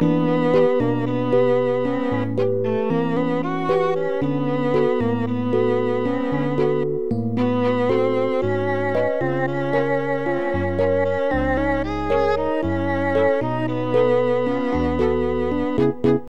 Música